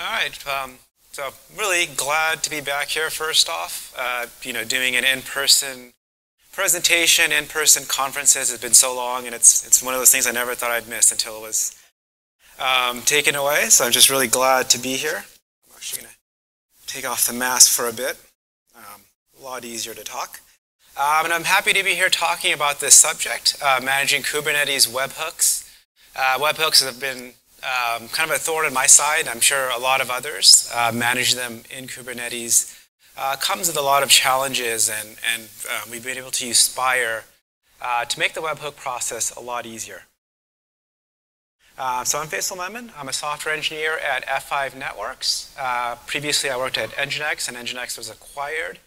All right. Um, so really glad to be back here. First off, uh, you know, doing an in-person presentation, in-person conferences has been so long, and it's it's one of those things I never thought I'd miss until it was um, taken away. So I'm just really glad to be here. I'm actually gonna take off the mask for a bit. Um, a lot easier to talk. Um, and I'm happy to be here talking about this subject, uh, managing Kubernetes webhooks. Uh, webhooks have been um, kind of a thorn in my side. I'm sure a lot of others uh, manage them in Kubernetes. Uh, comes with a lot of challenges, and, and uh, we've been able to use Spire uh, to make the webhook process a lot easier. Uh, so I'm Faisal Memon. I'm a software engineer at F5 Networks. Uh, previously, I worked at Nginx, and Nginx was acquired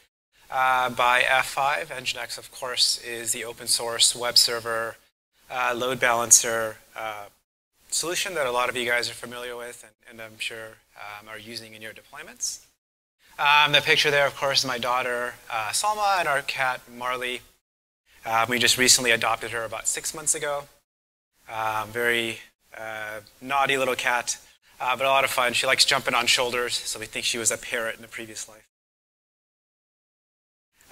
by F5. Nginx, of course, is the open source web server load balancer solution that a lot of you guys are familiar with and, and I'm sure um, are using in your deployments. Um, the picture there, of course, is my daughter uh, Salma and our cat Marley. Um, we just recently adopted her about six months ago. Um, very uh, naughty little cat, uh, but a lot of fun. She likes jumping on shoulders, so we think she was a parrot in a previous life.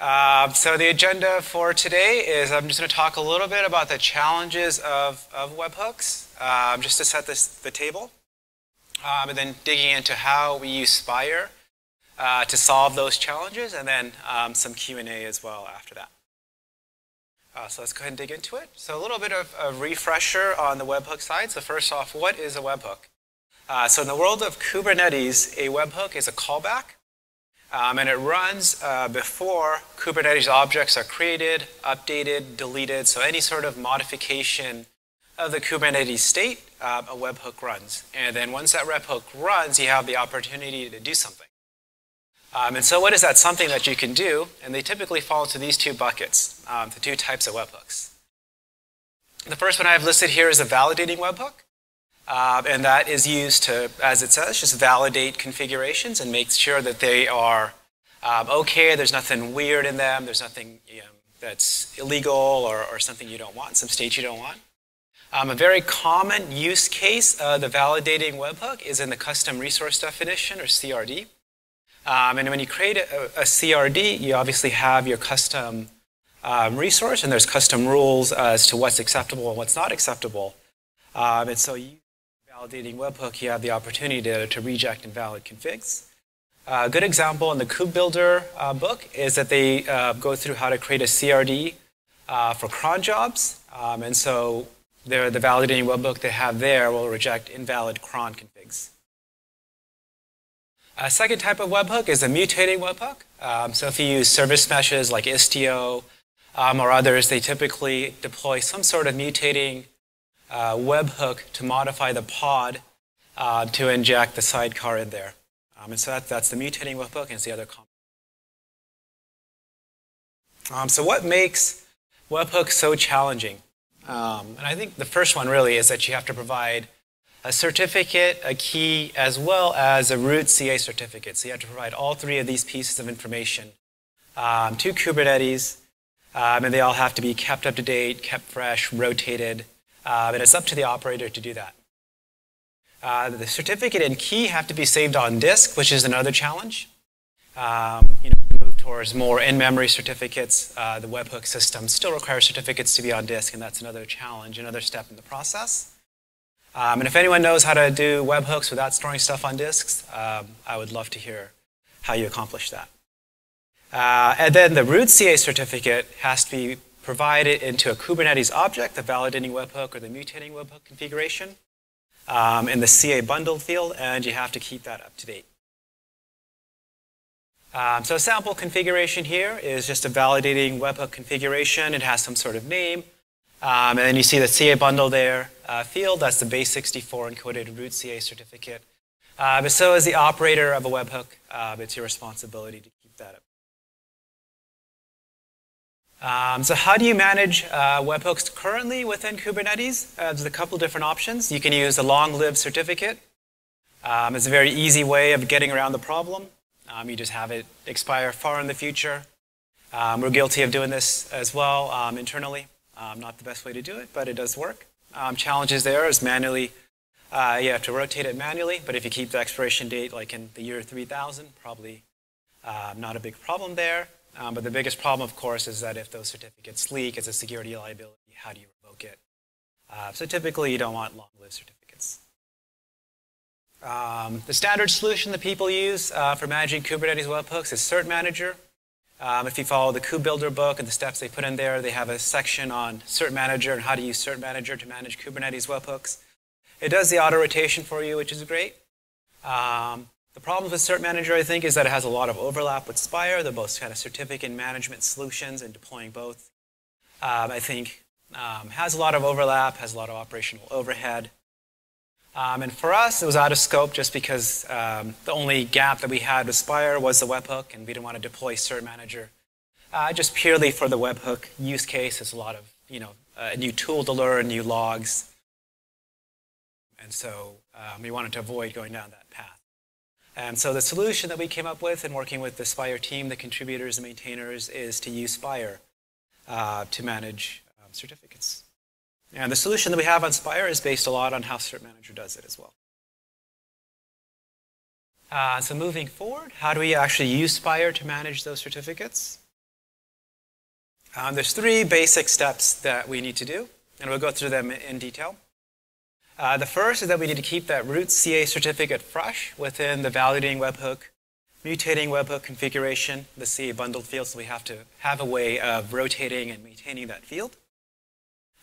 Um, so the agenda for today is I'm just going to talk a little bit about the challenges of, of webhooks, um, just to set this, the table, um, and then digging into how we use Spire uh, to solve those challenges, and then um, some Q&A as well after that. Uh, so let's go ahead and dig into it. So a little bit of a refresher on the webhook side. So first off, what is a webhook? Uh, so in the world of Kubernetes, a webhook is a callback um, and it runs uh, before Kubernetes objects are created, updated, deleted. So any sort of modification of the Kubernetes state, uh, a webhook runs. And then once that webhook runs, you have the opportunity to do something. Um, and so what is that something that you can do? And they typically fall into these two buckets, um, the two types of webhooks. The first one I have listed here is a validating webhook. Uh, and that is used to, as it says, just validate configurations and make sure that they are um, okay, there's nothing weird in them, there's nothing you know, that's illegal or, or, something you don't want, some state you don't want. Um, a very common use case of the validating webhook is in the custom resource definition, or CRD. Um, and when you create a, a, CRD, you obviously have your custom um, resource, and there's custom rules as to what's acceptable and what's not acceptable. Um, and so you validating webhook, you have the opportunity to, to reject invalid configs. Uh, a good example in the KubeBuilder uh, book is that they uh, go through how to create a CRD uh, for cron jobs. Um, and so the validating webhook they have there will reject invalid cron configs. A second type of webhook is a mutating webhook. Um, so if you use service meshes like Istio um, or others, they typically deploy some sort of mutating uh, webhook to modify the pod uh, to inject the sidecar in there. Um, and so that, that's the mutating webhook, and it's the other comp. Um, so what makes webhooks so challenging? Um, and I think the first one really is that you have to provide a certificate, a key, as well as a root CA certificate. So you have to provide all three of these pieces of information um, to Kubernetes, um, and they all have to be kept up to date, kept fresh, rotated, uh, and it's up to the operator to do that. Uh, the certificate and key have to be saved on disk, which is another challenge. Um, you know, move towards more in-memory certificates. Uh, the webhook system still requires certificates to be on disk, and that's another challenge, another step in the process. Um, and if anyone knows how to do webhooks without storing stuff on disks, um, I would love to hear how you accomplish that. Uh, and then the root CA certificate has to be provide it into a Kubernetes object, the validating webhook or the mutating webhook configuration um, in the CA bundle field, and you have to keep that up to date. Um, so a sample configuration here is just a validating webhook configuration. It has some sort of name. Um, and then you see the CA bundle there uh, field. That's the base64 encoded root CA certificate. Uh, but so is the operator of a webhook. Uh, it's your responsibility to keep that up. Um, so how do you manage uh, webhooks currently within Kubernetes? Uh, there's a couple different options. You can use a long-lived certificate. Um, it's a very easy way of getting around the problem. Um, you just have it expire far in the future. Um, we're guilty of doing this as well um, internally. Um, not the best way to do it, but it does work. challenges there is manually uh, you have to rotate it manually, but if you keep the expiration date like in the year 3000, probably not a big problem there. Um, but the biggest problem, of course, is that if those certificates leak, it's a security liability. How do you revoke it? Uh, so typically, you don't want long-lived certificates. Um, the standard solution that people use uh, for managing Kubernetes webhooks is Cert Manager. Um, if you follow the KubeBuilder book and the steps they put in there, they have a section on Cert Manager and how to use Cert Manager to manage Kubernetes webhooks. It does the auto rotation for you, which is great. Um, the problem with Cert Manager, I think, is that it has a lot of overlap with Spire. They're both kind of certificate and management solutions and deploying both. Um, I think um, has a lot of overlap, has a lot of operational overhead. Um, and for us, it was out of scope just because um, the only gap that we had with Spire was the webhook, and we didn't want to deploy Cert Manager. Uh, just purely for the webhook use case, it's a lot of, you know, a new tool to learn, new logs. And so um, we wanted to avoid going down that path. And so the solution that we came up with in working with the Spire team, the contributors and maintainers, is to use Spire uh, to manage um, certificates. And the solution that we have on Spire is based a lot on how Cert Manager does it as well. Uh, so moving forward, how do we actually use Spire to manage those certificates? Um, there's three basic steps that we need to do, and we'll go through them in detail. Uh, the first is that we need to keep that root CA certificate fresh within the validating webhook, mutating webhook configuration, the CA bundled field, so we have to have a way of rotating and maintaining that field.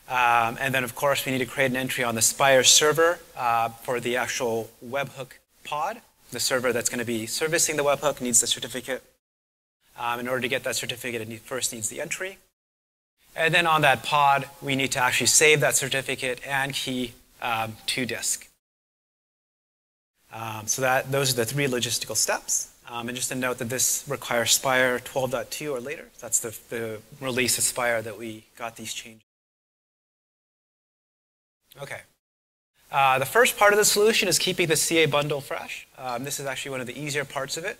Um, and then, of course, we need to create an entry on the Spire server uh, for the actual webhook pod. The server that's going to be servicing the webhook needs the certificate. Um, in order to get that certificate, it first needs the entry. And then on that pod, we need to actually save that certificate and key um, to disk. Um, so that those are the three logistical steps. Um, and just to note that this requires Spire 12.2 or later. That's the, the release of Spire that we got these changes. Okay. Uh, the first part of the solution is keeping the CA bundle fresh. Um, this is actually one of the easier parts of it.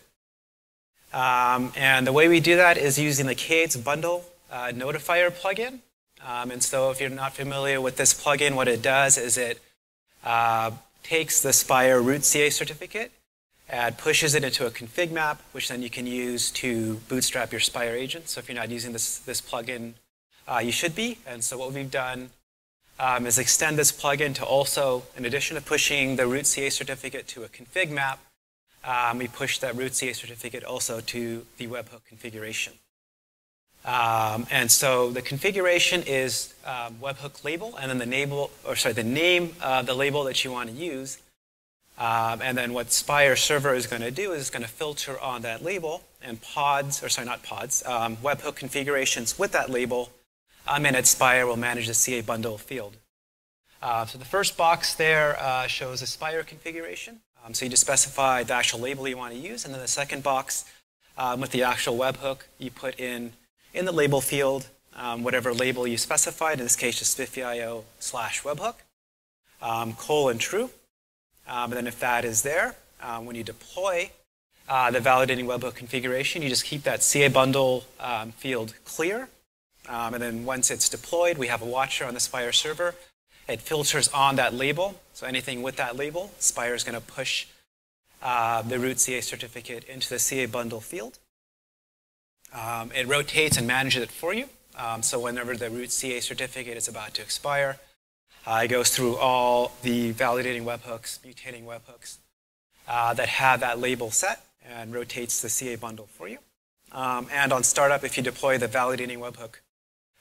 Um, and the way we do that is using the K8s bundle uh, notifier plugin. Um, and so if you're not familiar with this plugin, what it does is it uh, takes the Spire root CA certificate and pushes it into a config map, which then you can use to bootstrap your Spire agent. So if you're not using this, this plugin, uh, you should be. And so what we've done um, is extend this plugin to also, in addition to pushing the root CA certificate to a config map, um, we push that root CA certificate also to the webhook configuration. Um, and so the configuration is um, webhook label, and then the name, or sorry, the name of the label that you want to use. Um, and then what Spire server is going to do is it's going to filter on that label and pods, or sorry, not pods, um, webhook configurations with that label. Um, and at Spire will manage the CA bundle field. Uh, so the first box there uh, shows a Spire configuration. Um, so you just specify the actual label you want to use, and then the second box with the actual webhook, you put in in the label field um, whatever label you specified, in this case just SPIFFE.io slash webhook, um, colon true. Um, and then if that is there, um, when you deploy uh, the validating webhook configuration, you just keep that CA bundle um, field clear. Um, and then once it's deployed, we have a watcher on the Spire server. It filters on that label. So anything with that label, Spire is going to push uh, the root CA certificate into the CA bundle field. Um, it rotates and manages it for you. Um, so whenever the root CA certificate is about to expire, uh, it goes through all the validating webhooks, mutating webhooks uh, that have that label set and rotates the CA bundle for you. Um, and on startup, if you deploy the validating webhook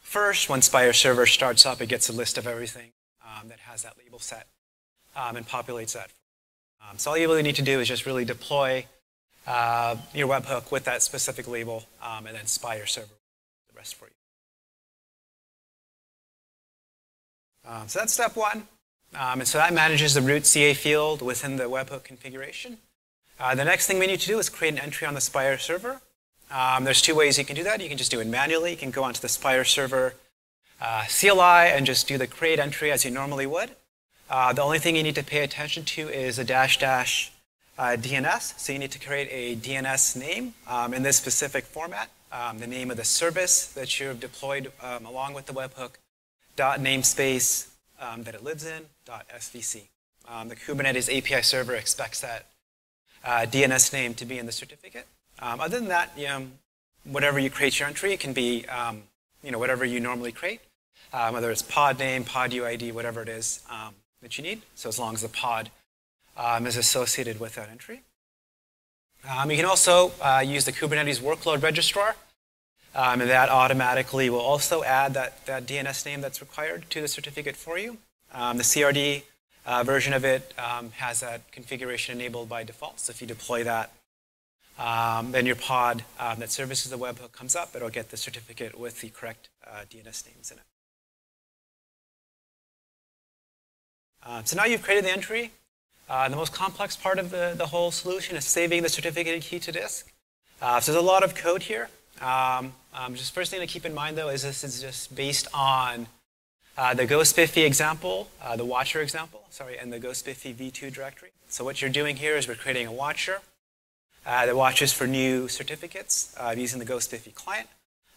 first, when Spire server starts up, it gets a list of everything um, that has that label set um, and populates that. Um, so all you really need to do is just really deploy uh, your webhook with that specific label, um, and then Spire server the rest for you. Um, so that's step one. Um, and so that manages the root CA field within the webhook configuration. Uh, the next thing we need to do is create an entry on the Spire server. Um, there's two ways you can do that. You can just do it manually. You can go onto the Spire server uh, CLI and just do the create entry as you normally would. Uh, the only thing you need to pay attention to is a dash dash DNS. So you need to create a DNS name um, in this specific format, um, the name of the service that you've deployed um, along with the webhook, dot namespace um, that it lives in, dot SVC. Um, the Kubernetes API server expects that uh, DNS name to be in the certificate. Other than that, you know, whatever you create your entry, it can be you know, whatever you normally create, whether it's pod name, pod UID, whatever it is um, that you need. So as long as the pod um, is associated with that entry. Um, you can also uh, use the Kubernetes workload registrar, um, and that automatically will also add that, that DNS name that's required to the certificate for you. Um, the CRD uh, version of it um, has that configuration enabled by default. So if you deploy that, um, then your pod um, that services the webhook comes up. It'll get the certificate with the correct uh, DNS names in it. Uh, so now you've created the entry. Uh, the most complex part of the, the whole solution is saving the certificate key to disk. Uh, so there's a lot of code here. Um, um, just first thing to keep in mind though is this is just based on uh, the go-spiffe example, uh, the watcher example, sorry, and the go-spiffe v2 directory. So what you're doing here is we're creating a watcher uh, that watches for new certificates uh, using the go-spiffe client.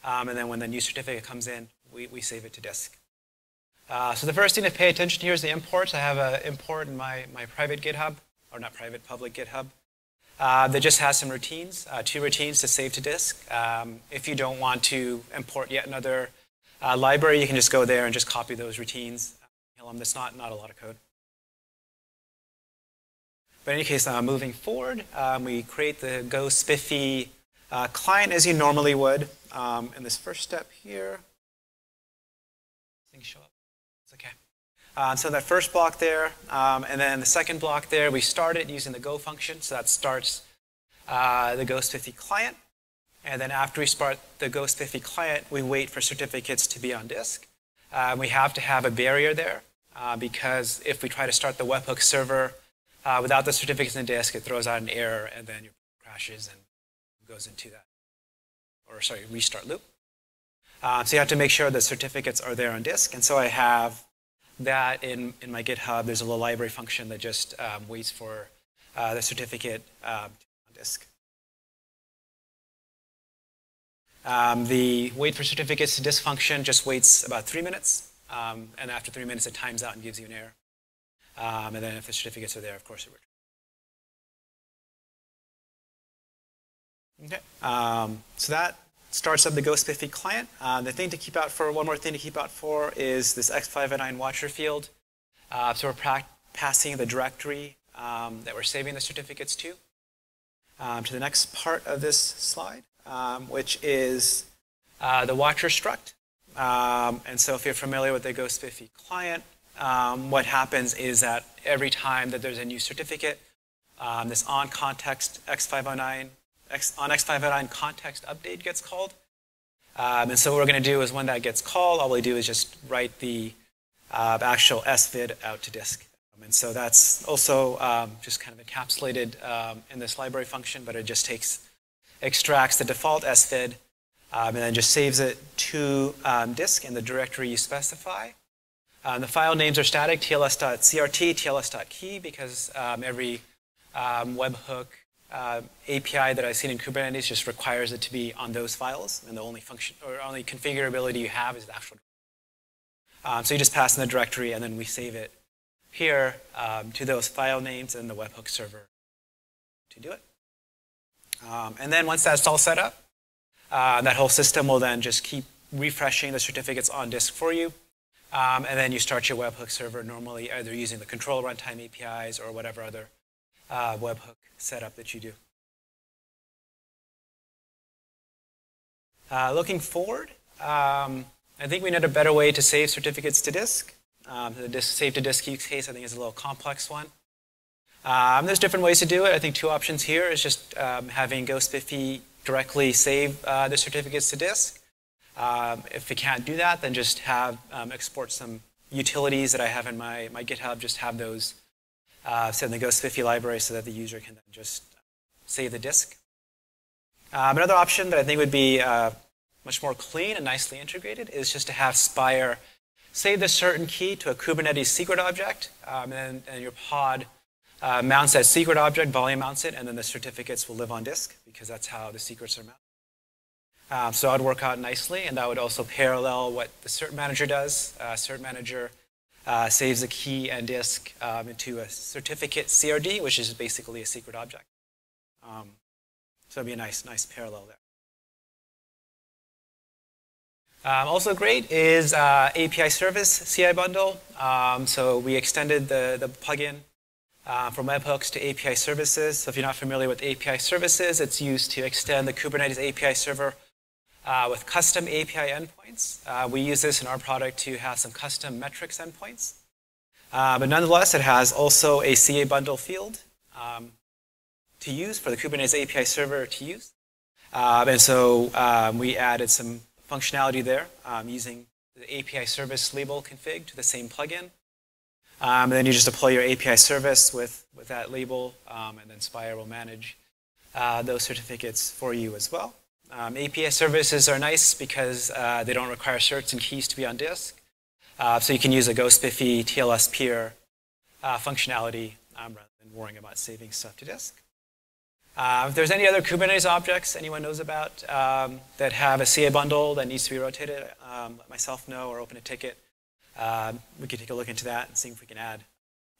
Um, and then when the new certificate comes in, we, we save it to disk. Uh, so the first thing to pay attention to here is the imports. I have an import in my, my private GitHub, or not private, public GitHub, uh, that just has some routines, uh, two routines to save to disk. Um, if you don't want to import yet another uh, library, you can just go there and just copy those routines. Um, that's not, not a lot of code. But in any case, uh, moving forward, um, we create the go-spiffe uh, client as you normally would. Um, in this first step here, Uh, so that first block there, um, and then the second block there, we start it using the go function. So that starts uh, the go-spiffe client. And then after we start the go-spiffe client, we wait for certificates to be on disk. Uh, we have to have a barrier there uh, because if we try to start the webhook server without the certificates on disk, it throws out an error and then it crashes and goes into that, or sorry, restart loop. So you have to make sure the certificates are there on disk. And so I have that in, in my GitHub, there's a little library function that just um, waits for uh, the certificate on disk. Um, the wait for certificates to disk function just waits about three minutes. Um, and after three minutes, it times out and gives you an error. Um, and then if the certificates are there, of course, it returns. Okay. Um, so that starts up the go-spiffe client. Uh, the thing to keep out for, one more thing to keep out for is this X509 watcher field. Uh, so we're passing the directory um, that we're saving the certificates to. Um, to the next part of this slide, um, which is uh, the watcher struct. Um, and so if you're familiar with the go-spiffe client, um, what happens is that every time that there's a new certificate, this on context X509 X, on X509 context update gets called. Um, and so what we're going to do is when that gets called, all we do is just write the uh, actual SVID out to disk. Um, and so that's also um, just kind of encapsulated um, in this library function, but it just takes, extracts the default SVID um, and then just saves it to um, disk in the directory you specify. the file names are static, tls.crt, tls.key, because every webhook uh, API that I've seen in Kubernetes just requires it to be on those files, and the only function or only configurability you have is the actual. Um, so you just pass in the directory, and then we save it here um, to those file names and the webhook server to do it. Um, and then once that's all set up, uh, that whole system will then just keep refreshing the certificates on disk for you. Um, and then you start your webhook server normally either using the control runtime APIs or whatever other uh, webhook setup that you do. Uh, looking forward, um, I think we need a better way to save certificates to disk. Um, the disk, save to disk use case, I think, is a little complex one. Um, there's different ways to do it. I think two options here is just um, having go-spiffe directly save uh, the certificates to disk. Um, if we can't do that, then just have um, export some utilities that I have in my, my GitHub, just have those uh, set in the go-spiffe library so that the user can then just save the disk. Um, another option that I think would be uh, much more clean and nicely integrated is just to have Spire save the certain key to a Kubernetes secret object, um, and, and, your pod uh, mounts that secret object, volume mounts it, and then the certificates will live on disk because that's how the secrets are mounted. Um, so that would work out nicely, and that would also parallel what the cert manager does. Uh, cert manager uh, saves a key and disk um, into a certificate CRD, which is basically a secret object. Um, so it'd be a nice, nice parallel there. Um, also great is uh, API service CI bundle. Um, so we extended the, the plugin uh, from webhooks to API services. So if you're not familiar with API services, it's used to extend the Kubernetes API server uh, with custom API endpoints. Uh, we use this in our product to have some custom metrics endpoints. Uh, but nonetheless, it has also a CA bundle field um, to use for the Kubernetes API server to use. Um, and so um, we added some functionality there um, using the API service label config to the same plugin. Um, and then you just deploy your API service with, with that label, um, and then Spire will manage uh, those certificates for you as well. Um, API services are nice because uh, they don't require certs and keys to be on disk. Uh, so you can use a go-spiffe TLS peer uh, functionality um, rather than worrying about saving stuff to disk. Uh, if there's any other Kubernetes objects anyone knows about um, that have a CA bundle that needs to be rotated, um, let myself know or open a ticket. Um, we can take a look into that and see if we can add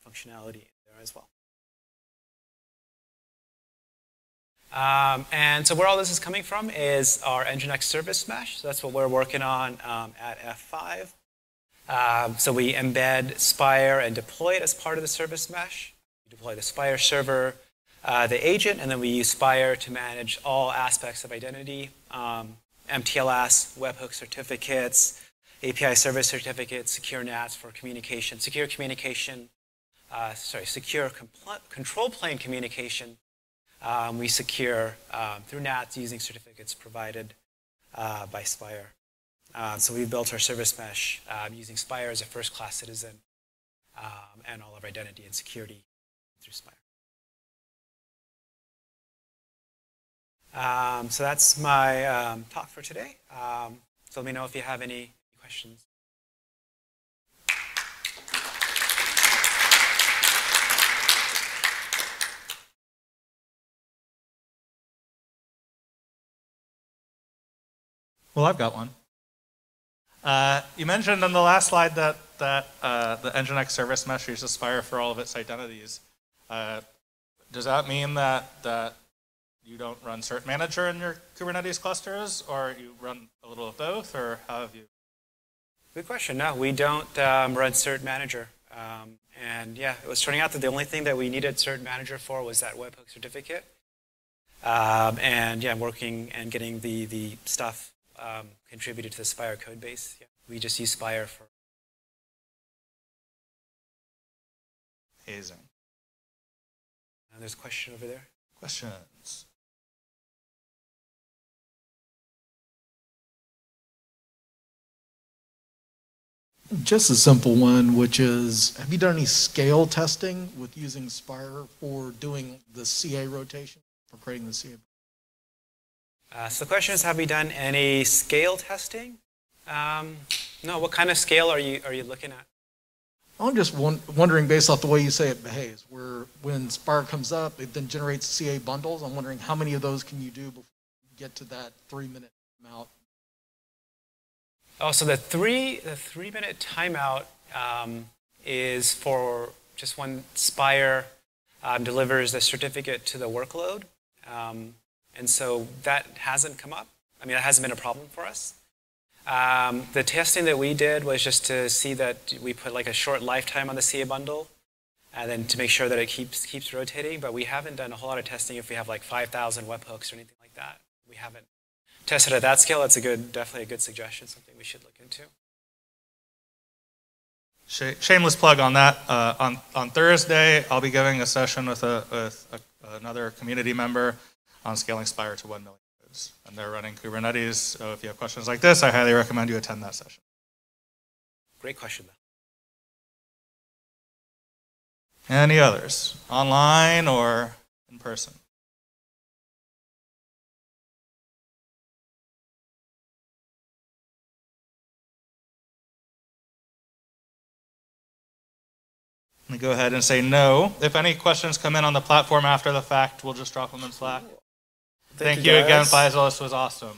functionality there as well. Um, and so where all this is coming from is our Nginx service mesh. So that's what we're working on um, at F5. Um, so we embed Spire and deploy it as part of the service mesh. We deploy the Spire server, uh, the agent, and then we use Spire to manage all aspects of identity, um, MTLS, webhook certificates, API service certificates, secure NATS for communication, secure communication, uh, sorry, secure control plane communication. Um, we secure um, through NATS using certificates provided uh, by Spire. Uh, so we built our service mesh um, using Spire as a first-class citizen um, and all of our identity and security through Spire. Um, so that's my um, talk for today. Um, so let me know if you have any questions. Well, I've got one. Uh, you mentioned on the last slide that, that uh, the Nginx service mesh uses Spire for all of its identities. Uh, does that mean that, that you don't run Cert Manager in your Kubernetes clusters, or you run a little of both, or how have you? Good question. No, we don't um, run Cert Manager. Um, and yeah, it was turning out that the only thing that we needed Cert Manager for was that webhook certificate. Um, and yeah, I'm working and getting the, the stuff um, contributed to the Spire code base. Yeah, we just use Spire for. Amazing. Uh, there's a question over there. Questions? Just a simple one, which is, have you done any scale testing with using Spire for doing the CA rotation, for creating the CA? Uh, so the question is, have we done any scale testing? Um, no. What kind of scale are you are you looking at? I'm just wondering, based off the way you say it behaves, where when Spire comes up, it then generates CA bundles. I'm wondering how many of those can you do before you get to that three-minute amount Oh, so the three the three minute timeout um, is for just when Spire um, delivers the certificate to the workload, um, and so that hasn't come up. I mean, that hasn't been a problem for us. Um, the testing that we did was just to see that we put like a short lifetime on the CA bundle, and then to make sure that it keeps keeps rotating. But we haven't done a whole lot of testing if we have like 5,000 webhooks or anything like that. We haven't tested at that scale, that's a good, definitely a good suggestion, something we should look into. Shameless plug on that. Uh, on, on Thursday, I'll be giving a session with, a, with a, another community member on scaling Spire to 1 million nodes. And they're running Kubernetes. So if you have questions like this, I highly recommend you attend that session. Great question, Any others? Online or in person? Let me go ahead and say no. If any questions come in on the platform after the fact, we'll just drop them in Slack. Thank, Thank you, you again, Faisal. This was awesome.